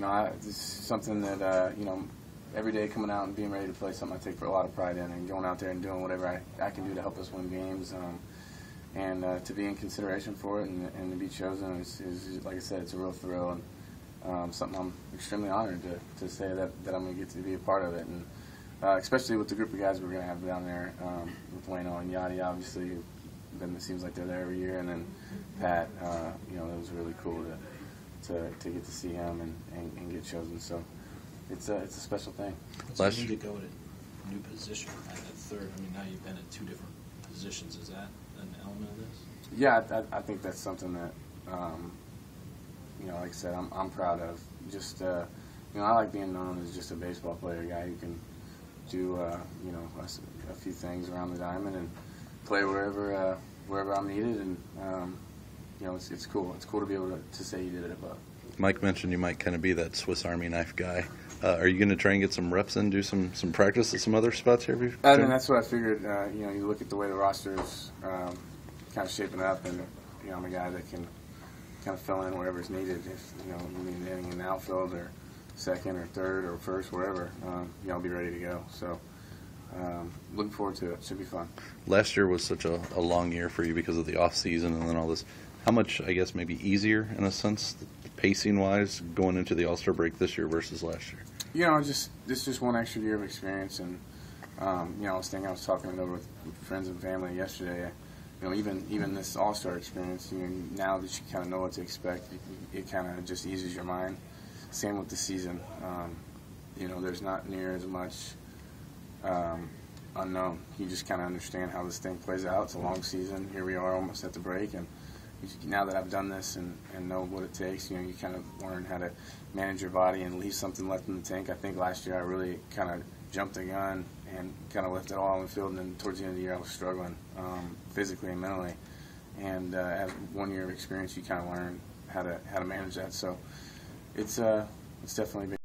know, I, this is something that uh, you know, every day coming out and being ready to play something I take for a lot of pride in, and going out there and doing whatever I, I can do to help us win games, um, and uh, to be in consideration for it and, and to be chosen is, is, like I said, it's a real thrill and um, something I'm extremely honored to, to say that, that I'm going to get to be a part of it, and uh, especially with the group of guys we're going to have down there um, with Wayno and Yadi, obviously. Then it seems like they're there every year, and then Pat, uh, you know, it was really cool to to, to get to see him and, and, and get chosen. So it's a it's a special thing. So Last- you need to go at a new position at that third. I mean, now you've been at two different positions. Is that an element of this? Yeah, I, I- I think that's something that, um, you know, like I said, I'm, I'm proud of. Just, uh, you know, I like being known as just a baseball player, a guy who can do, uh, you know, a, s- a few things around the diamond and play wherever, uh, wherever I'm needed. And, um, you know, it's, it's cool. It's cool to be able to, to say you did it above. Mike mentioned you might kind of be that Swiss Army knife guy. Uh, are you going to try and get some reps in, do some some practice at some other spots here? before- I mean, that's what I figured. Uh, you know, you look at the way the roster is um, kind of shaping up, and you know, I'm a guy that can kind of fill in wherever wherever's needed. If you know you need anything in the outfield or second or third or first, wherever, um, you know, I'll be ready to go. So, um, looking forward to it. Should be fun. Last year was such a, a long year for you because of the off season and then all this. How much, I guess, maybe easier in a sense, pacing wise, going into the All Star break this year versus last year? You know, just this is just one extra year of experience, and um, you know, I was thinking I was talking over with, with friends and family yesterday. You know, even even this All Star experience, you know, now that you kind of know what to expect, it, it kind of just eases your mind. Same with the season. Um, you know, there's not near as much um, unknown. You just kind of understand how this thing plays out. It's a long season. Here we are, almost at the break, and now that I've done this and, and know what it takes, you know, you kind of learn how to manage your body and leave something left in the tank. I think last year I really kind of jumped the gun and kind of left it all on the field. And then towards the end of the year, I was struggling um, physically and mentally. And uh, as one year of experience, you kind of learn how to how to manage that. So it's uh, it's definitely been.